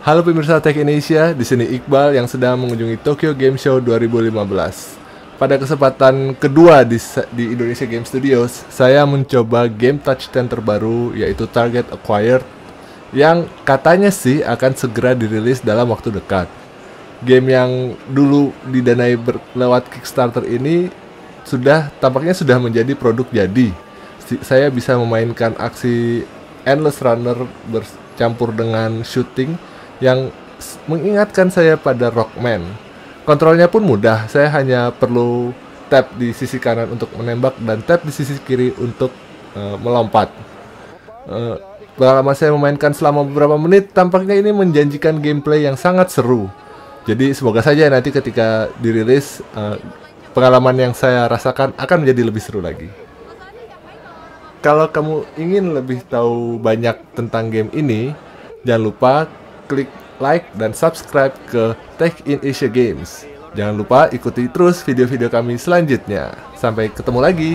Halo pemirsa Tech Indonesia, di sini Iqbal yang sedang mengunjungi Tokyo Game Show 2015. Pada kesempatan kedua di, di Indonesia Game Studios, saya mencoba game touch 10 terbaru yaitu Target Acquired yang katanya sih akan segera dirilis dalam waktu dekat. Game yang dulu didanai lewat Kickstarter ini sudah tampaknya sudah menjadi produk jadi. Saya bisa memainkan aksi Endless Runner bercampur dengan shooting yang mengingatkan saya pada Rockman. Kontrolnya pun mudah, saya hanya perlu tap di sisi kanan untuk menembak dan tap di sisi kiri untuk uh, melompat. Uh, pengalaman saya memainkan selama beberapa menit, tampaknya ini menjanjikan gameplay yang sangat seru. Jadi semoga saja nanti ketika dirilis, uh, pengalaman yang saya rasakan akan menjadi lebih seru lagi. Kalau kamu ingin lebih tahu banyak tentang game ini, jangan lupa klik like dan subscribe ke Tech in Asia Games. Jangan lupa ikuti terus video-video kami selanjutnya. Sampai ketemu lagi.